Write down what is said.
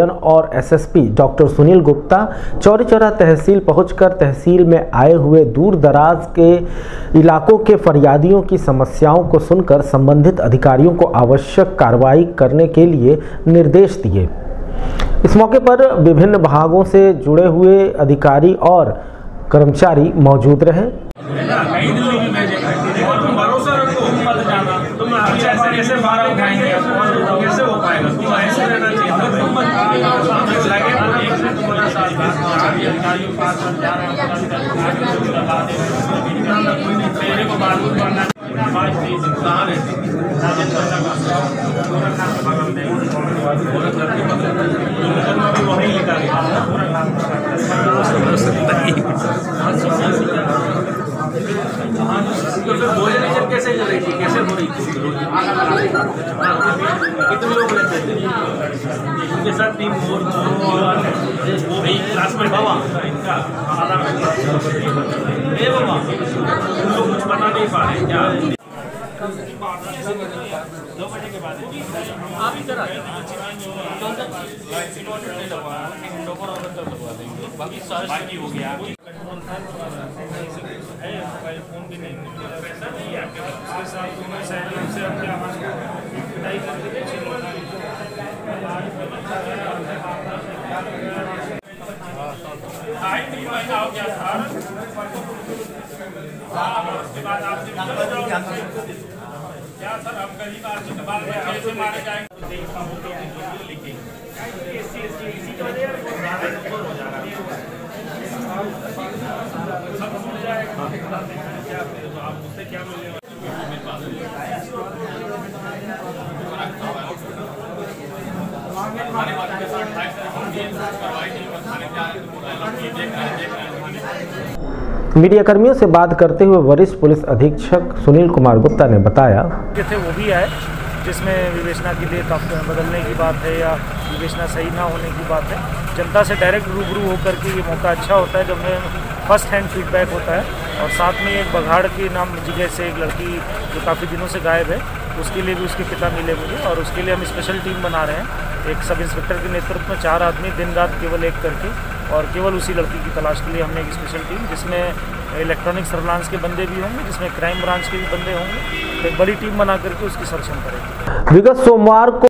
और SSP doctor Sunil Gupta Chauri Chaura तहसील पहुंचकर तहसील में आए हुए दूर दराज के इलाकों के फरियादियों की समस्याओं को सुनकर संबंधित अधिकारियों को आवश्यक कार्रवाई करने के लिए निर्देश दिए। इस मौके पर विभिन्न भागों से जुड़े हुए अधिकारी और कर्मचारी मौजूद रहे कई दिल्ली भी भेजे और तुम भरोसा रखो तुम मत जाना तुम कुछ ऐसे कैसे बारह उठाएँगे कैसे हो पाएगा? तुम ऐसे रहना चाहिए। तो तुम लगे तेरे को मालूम तीस कहाँ रहते राजेंद्र नगर गोरखनाथ के बगल में गोरखनाथ के बगल में जो मुकदमा भी वहीं लिखा गया तो फिर भोजन जब कैसे हो रही थी कितने लोग रहते थे उनके साथ टीम और वो भी क्लासमेट बाबा इनका बाबा उन लोग कुछ बता नहीं पा रहे क्या दो बजे के बाद आप इधर आ बाकी बाकी हो गया। फ़ोन भी नहीं पैसा नहीं आपके पास उसके साथ दोनों सहयोग से अपने आवाज़ ढाई महीना हो गया था हाँ, उसके बाद आपसे क्या सर हम गरीब आदमी के बाद कैसे मारे जाएँगे लिखेंगे इसी की वजह हो जा रहा है सब सुन जाएगा मीडिया कर्मियों से बात करते हुए वरिष्ठ पुलिस अधीक्षक सुनील कुमार गुप्ता ने बताया। के थे वो भी आए, जिसमें विवेचना के लिए बदलने की बात है या विवेचना सही ना होने की बात है। जनता से डायरेक्ट रूबरू होकर के ये मौका अच्छा होता है जब में फ़र्स्ट हैंड फीडबैक होता है। और साथ में एक बघाड़ की नाम जगह से एक लड़की जो काफ़ी दिनों से गायब है, उसके लिए भी उसके पिता मिले मुझे और उसके लिए हम स्पेशल टीम बना रहे हैं। एक सब इंस्पेक्टर के नेतृत्व में चार आदमी दिन रात केवल एक करके और केवल उसी लड़की की तलाश के लिए हमने एक स्पेशल टीम जिसमें इलेक्ट्रॉनिक सर्विलांस के बंदे भी होंगे, जिसमें क्राइम ब्रांच के भी बंदे होंगे। एक बड़ी टीम बना करके उसकी सर्च हम करेंगे। विगत सोमवार को